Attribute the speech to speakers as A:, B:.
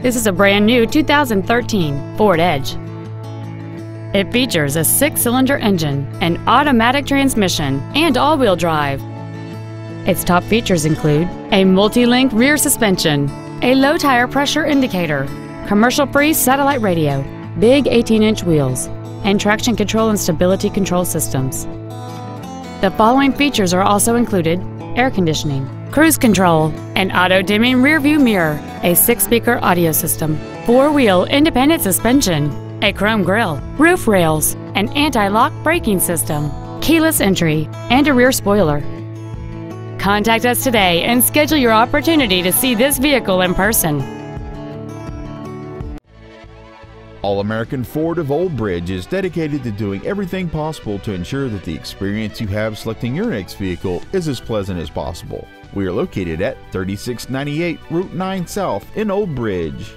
A: This is a brand new 2013 Ford Edge. It features a six-cylinder engine, an automatic transmission, and all-wheel drive. Its top features include a multi-link rear suspension, a low tire pressure indicator, commercial-free satellite radio, big 18-inch wheels, and traction control and stability control systems. The following features are also included air conditioning, cruise control, an auto-dimming rearview mirror, a six-speaker audio system, four-wheel independent suspension, a chrome grille, roof rails, an anti-lock braking system, keyless entry, and a rear spoiler. Contact us today and schedule your opportunity to see this vehicle in person.
B: All American Ford of Old Bridge is dedicated to doing everything possible to ensure that the experience you have selecting your next vehicle is as pleasant as possible. We are located at 3698 Route 9 South in Old Bridge.